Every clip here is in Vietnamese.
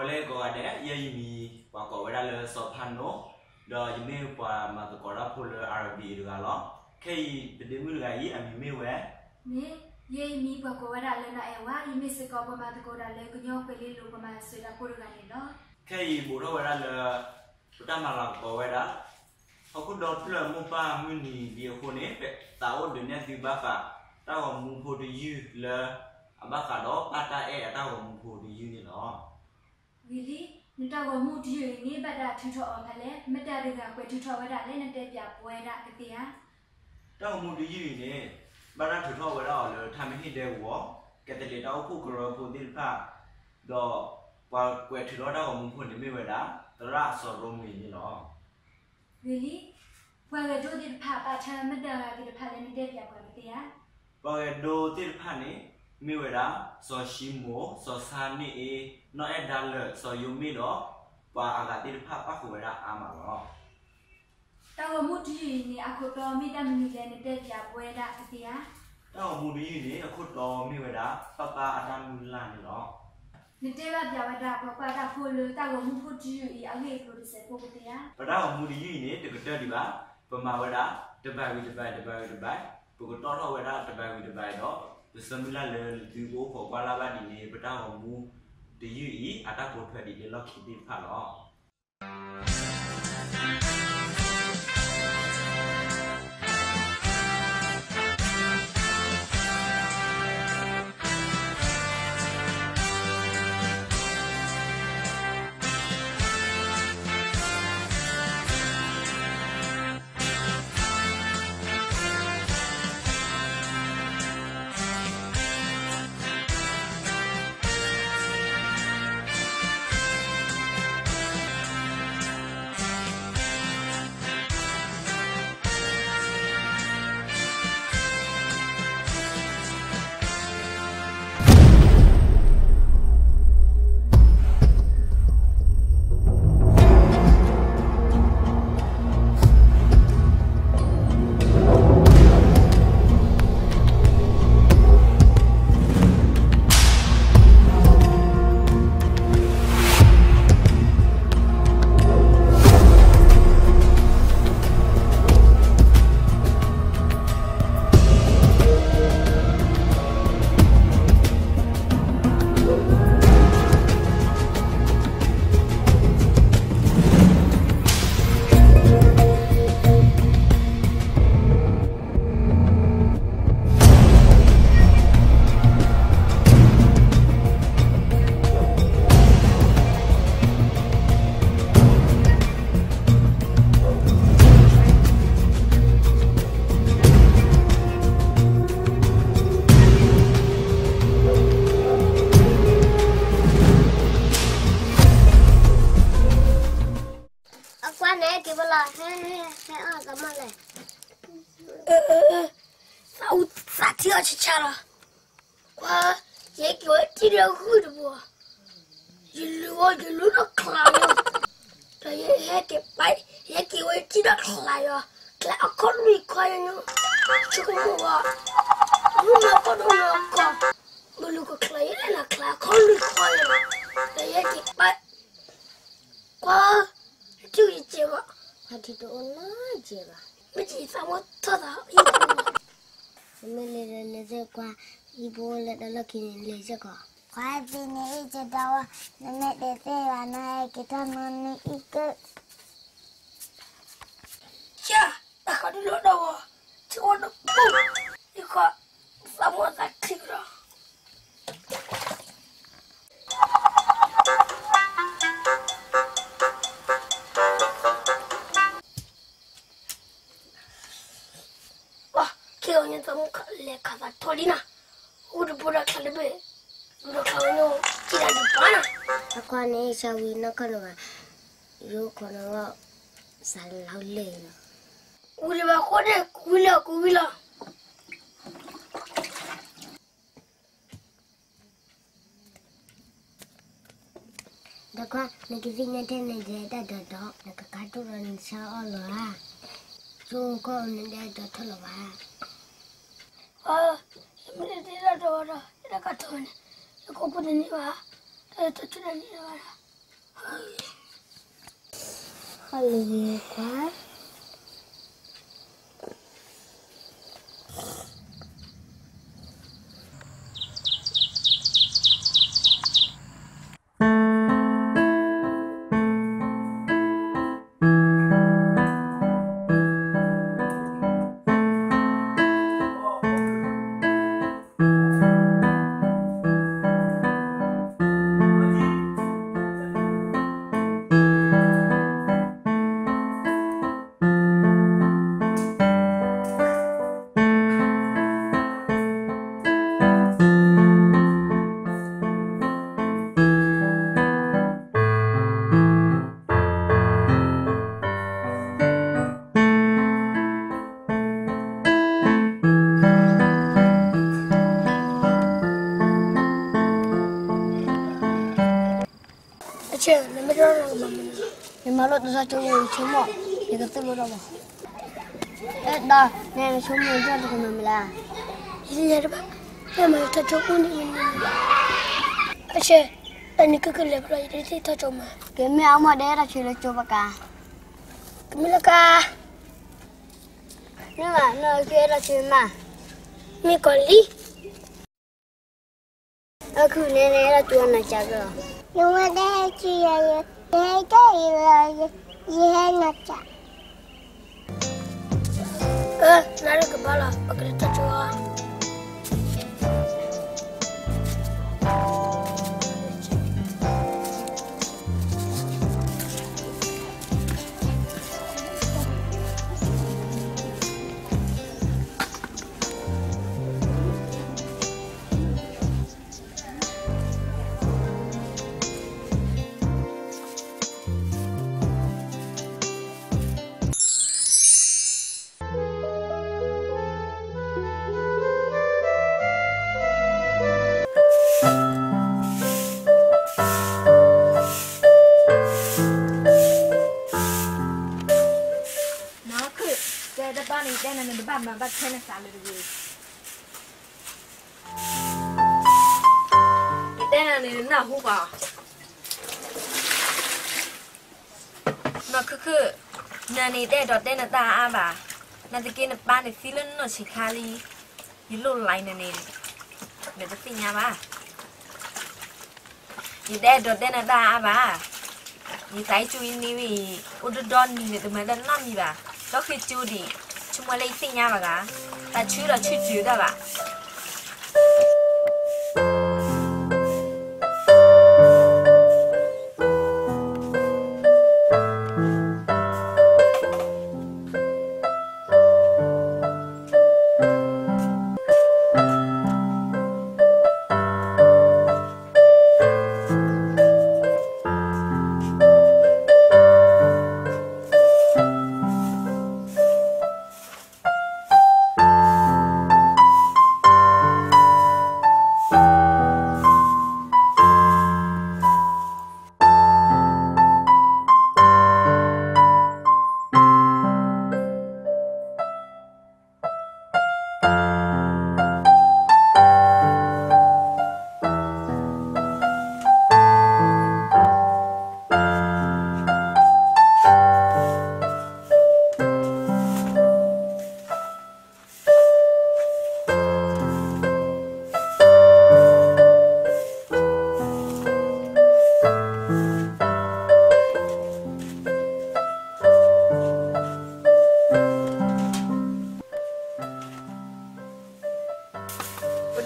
ပေါ်လေကောတဲ့ယေယီမီပွာကောဝဒါလေစောဖန်နိုဒေါ်ယမေပွာမာတကောရာဖိုလအာရဘီဒကလောခေပဒီမူလကဤအမီမေဝဲနေယေမီဘကိုဝရလနာအဝါယမစ်စကောပမာတကိုဒါလေကညောပလီလိုပမာဆွေတာပိုရကနေနော်ခေဘူရောဝဒါလေပတမလာကောဝဒါအခုတော့ပြမူပါမူနီဒီခုနေပတာဝဒနေဒီဘာကာတာဝမူဖိုဒီယူလေအဘကတော့ပတာအဲတာဝမူဖိုဒီယူနေနော် ဝီလီနတဝမှုဒီနေဘတာထထောအောင်လေမတရကကွထထောဝရလေနတဲ့ပြပွဲတာတကယ်တောက်မှုဒီယူနေဘာသာထထောဝဒါလေထမဟိတဲ့ဝကတလေတောက်ခုကရဖိုဒီဖာတော့ကွာကွယ်ထထောတော့မူဖိုနေမေဝဒါတရဆောရုံမီနေနော်ဝီလီဘွယ်တို့ဒီဖာပါချမ်းမတရဒီဖာလေနတဲ့ပြပွဲတကယ်ပေါ်ရဒိုတိဖာနေမိဝရာစောရှိမိုစောစာနီအေ နော်အဒါလစောယုမီတော့ပါအာဂတိဖာပါခုဝရာအာမလောတဝမှုဒီနေအခုတော်မိတမနီလေနတဲ့ပြပွဲတာတကယ်တောက်မှုဒီနေအခုတော်မိဝရာပပအတမူလာနေတော့နတဲ့ပြဝတာပပတာဖိုလတဝမှုဖုဒီအငေပရိုဒီစပိုတကယ်ပဒါမှုဒီနေတကတဒီပါပမာဝရာတပိုင်ဝီတပိုင်တပိုင်တပိုင်ပုကတော်တော်ဝရာတပိုင်ဝီတပိုင်တော့ပစမလာလေဒီကိုခေါ်ကွာလာပါဒီနေပဒါမှု ดูยูอีอาตาบุตรเพื่อดีเล่าคิดดีพาล้อ 거울이 거울이 막 여기 빨과 저기 찍어 어디도 올라가지 무지 사모터다 오늘은 레저과 이번에 달라기는 레저과 과진이 이제 나와 너네 내세와 나에게 다 너는 이끌 야! 나가 눌러 나와 지원은 뿜! 이거 사모사 키그라 방에서 가서 돌이나 우리 보라 칼레베 우리 가오노 지라지 빠나 아까네 샤위나 카노가 요 코노가 살라울레이나 우리 봐 코레 구빌라 구빌라 Dakwa, nagizinga tena jeda dodo, nakakatu ranisha oloa. Sungko unende dodo loa. mletea doro ila katone ikukudhiniwa tatotulaniwala haleluya lột ra cho mình số một thì gặp tôi lột đâu đó này là số mười ra được mình là gì vậy đó này mà thật chỗ con đi, mình à. anh anh cứ cứ lấy rồi đi thì thật chỗ mà. Cái mẹ ông mà đây là chỉ là chỗ bà cả. Cái mẹ cả. Nhưng mà nơi kia là chỉ mà. Mẹ còn đi ở khu này là chuồng là chả rồi nhưng mà đây chỉ là Э, Нарика Бала, покрыта чувак. ကဲတပန်းနေတဲ့နဲ့တပန်းမှာပတ်ခဲနေစားလို့ဒီတဲ့နဲ့နာဟုတ်ပါမခခနာနေတဲ့တော့တဲ့နတာအားပါနာတကိနပန်းနေစီလနနချိခါလီဒီလိုလိုင်းနေနေနေတသိညာပါဒီတဲ့တော့တဲ့နတာအားပါဒီတိုင်းချူင်းနေပြီဥဒဒွန်နေတယ် 出么累死人了噶！但除了吃住的吧。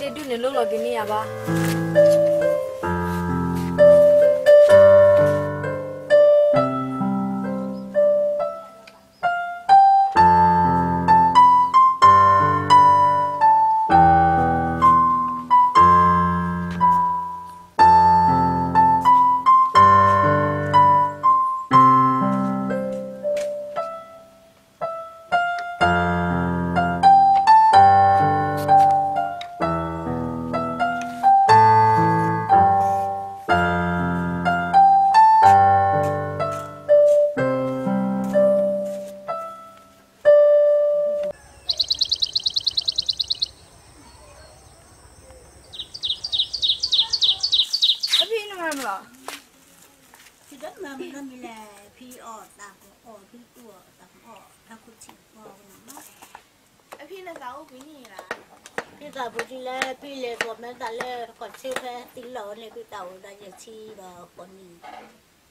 လေတုနေလို့လောကင်းနေရပါ คนเลยคือเต่าเราจะชี้เราคนนี้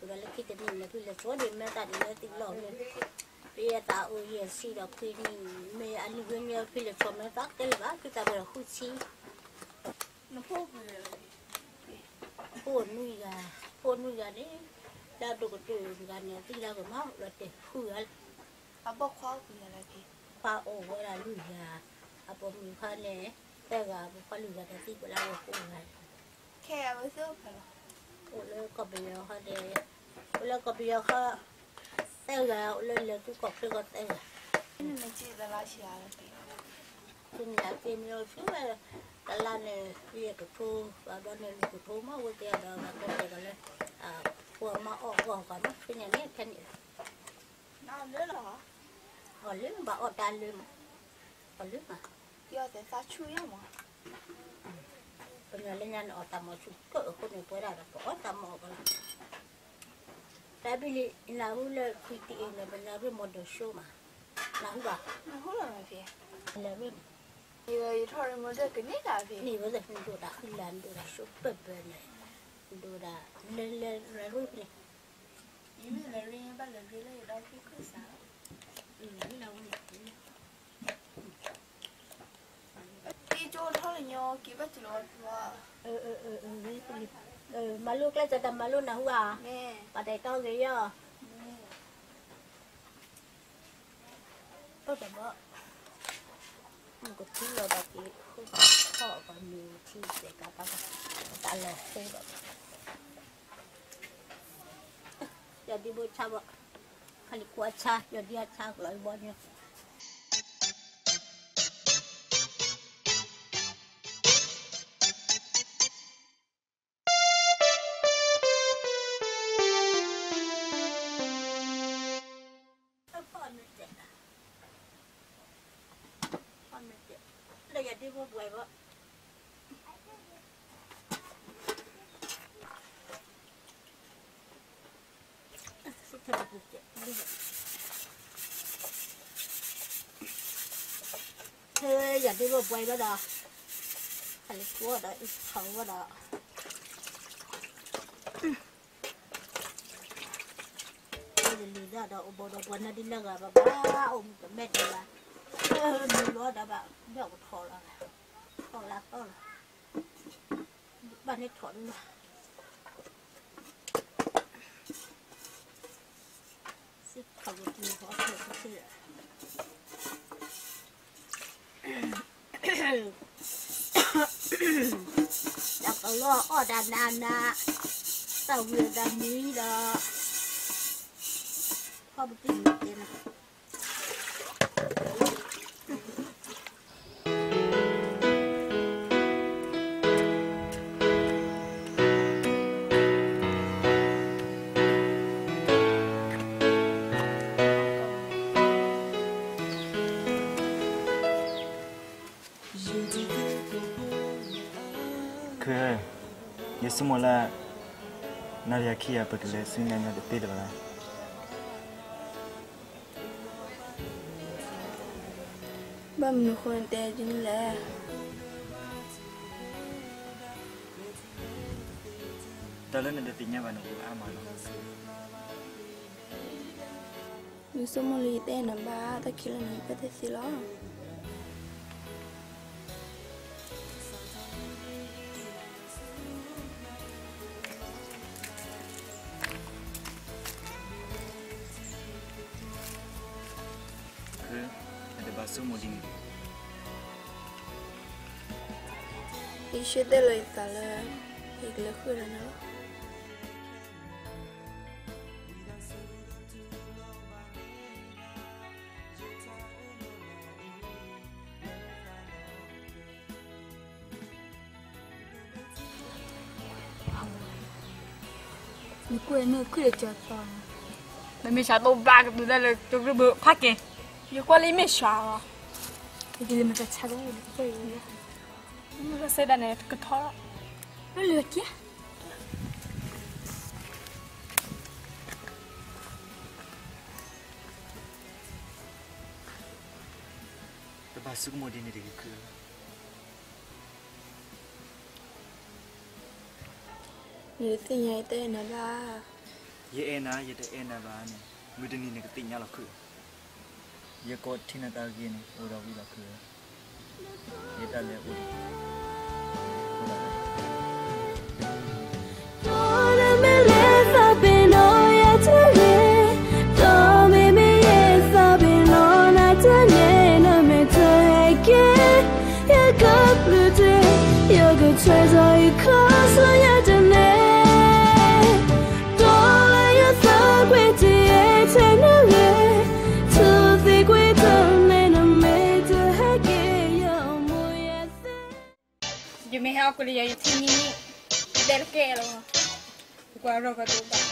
เราเลยคิดแต่หนึ่งเลยคือเราชวนเด็กแม่ตัดเลยติดหลอกเลยเรียตาอุยสีเราคือนี่เมื่ออันนี้เงี้ยคือเราชวนแม่ตัดเลยว่าคือตาเราคุยชี้น้ำพุเลยพูดนุ่ยกันพูดนุ่ยกันนี่เราดูกระดูกกันเนี่ยที่เราก็มาเราเด็กคุยอะไรอาบอกข้อคืออะไรพี่ป้าโอ้เวลาลุยยาอาบอกมีข้อเนี่ยแต่ว่าบุคคลลุยกันที่เราคุยกัน Kæve sopala. Ule kopia ha det. Ule kopia ha. Sega ule le ku kopia ko sega. Ni me chi da la shi ala pi. Kun ya ke mi o su ba da la ne ye ko tu ba da ne ku tu ma wo te da ba ko te da le. À, của mà ở gòn có cái nhà nét thân nhỉ. Nó lớn hả? Ở lớn mà ở đàn lớn mà. Ở lớn. Giờ thì sao chui mà pengalengan otamo suka ko ni pura da ko otamo ko tapi ina hula kuiti ina benar modo shoma na hula na hula thì fi na mi yo yi thori mo de kini da fi ni mo de ni do da hula do da sho pe pe ne do da le le ru ni. Yi le ru ba le ru le đâu fi ko sa nhau bắt chilo qua ừ ừ ừ ừ đi đi ừ mà lúc lấy cho tầm nào qua nè bà thầy tao gì vậy tao tầm đó không có thứ nào bà chị không họ và nhiều cả tao tao là thế đó giờ đi bữa cha vợ khali kuacha giờ đi cha lại bao nhiêu Đây giờ đi mua quầy vợ. Sẽ thật là chết. Thế giờ đi mua quầy vợ đó. Phải lấy cua đó, ít khẩu vợ đó. Bây đó bộ đồ quần nó đi lơ rồi bà ba ôm cái mẹ rồi bà mình lo đó bà đeo một rồi còn là con. Bạn ấy thuận mà. Xích khẩu một chừng khó thở có thể đã có lo ở đàn đàn đã tàu người đàn ní đó. Không tin tiền nào สมอละนาฬิอาเปิดเลยซึ่งนั่นจะติดอล่รบ้านมีคนเต่จริงแหละแต่เรื่องนั้นติดเนี่ยบ้านกูอามาเนาะมีสมอลีเต่นับบ้าตะคิลนี้ก็ได้สิล้อ She de lo instala y le jura, ¿no? Mình quên nữa, cứ để chờ toàn Mình mới xả tô ba cái tụi đây là tụi cái bữa phát kìa. Giờ qua lấy mấy xả à Mày mình mày xả tô ba cái tụi xe đàn này cực thọ nó lượt chứ. Tao bà sức mua đi này để cửa. Như thế nhảy tên là ba. Ye ena ye de ena ba ne mudini ne cái tin nhau là cửa. Ye có thiên ta gin ở đâu đi là cửa. Neta, le con gli aiutini del chelo. Guarda che tu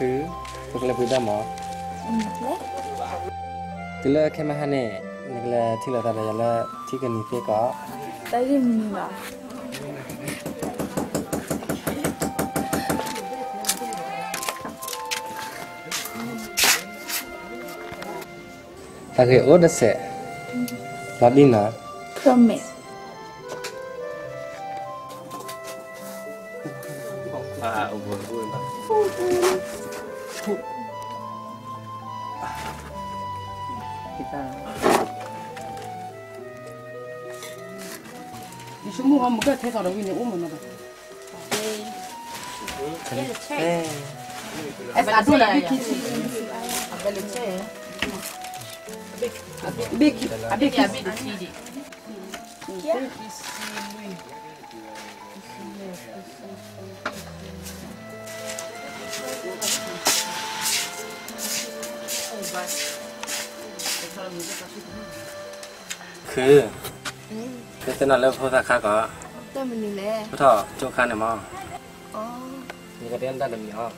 คือพวกเราพูดได้หมอก็เลยแค่มาฮันเนี่ยนี่ก็ที่เราทำอะไรแล้วที่กันนี่เพื่อก็ได้ยินมั้ยล่ะถ้าเคยอดเสร็จรับดีนะ promise 什么我还没给他推到那边的我们那个。对。哎。哎，打住了呀？哎，别的菜。Biki, biki, biki, biki. Kya? Kya? thế tên là lớp phô sa khác có tên mình lẽ phô thọ chỗ khác này mà. Ờ. Ồ như cái tên ta làm gì không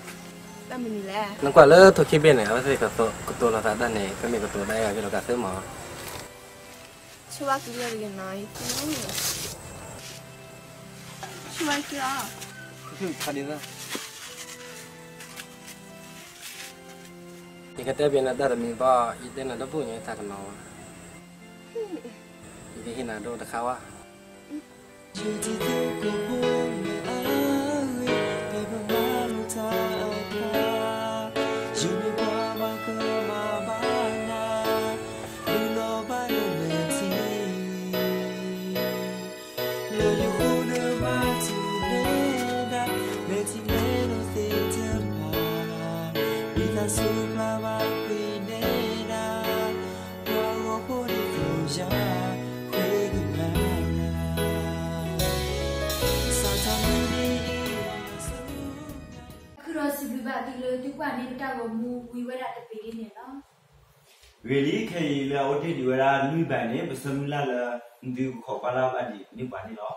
tên mình lẽ nó quả lớp thuộc khi bên này nó sẽ có tổ có tổ là ta đây này có mình có tổ đây là cái đồ cả thứ mà. Chú bác kia là nói cái này chú bác kia. Cái gì đó những cái tên bên là ta làm gì bao ít tên là đâu vui như ta làm nào? นี้ฮินาดูนะครับว่า ဝေလီခေလအုတ်တီဒီဝရာလူပန်နေပစမူလာလာဒီခေါ်ပါလာအဒီနိဗ္ဗာန်နော်